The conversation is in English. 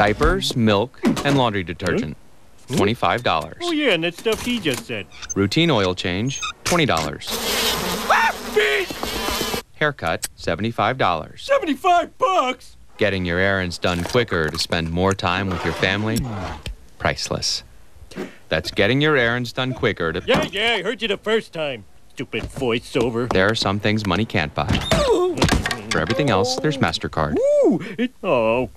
Diapers, milk, and laundry detergent. Hmm? Hmm? $25. Oh, yeah, and that stuff he just said. Routine oil change, $20. Haircut, $75. 75 bucks? Getting your errands done quicker to spend more time with your family? Priceless. That's getting your errands done quicker to. Yeah, yeah, I heard you the first time. Stupid voiceover. There are some things money can't buy. For everything else, there's MasterCard. Ooh, it, oh,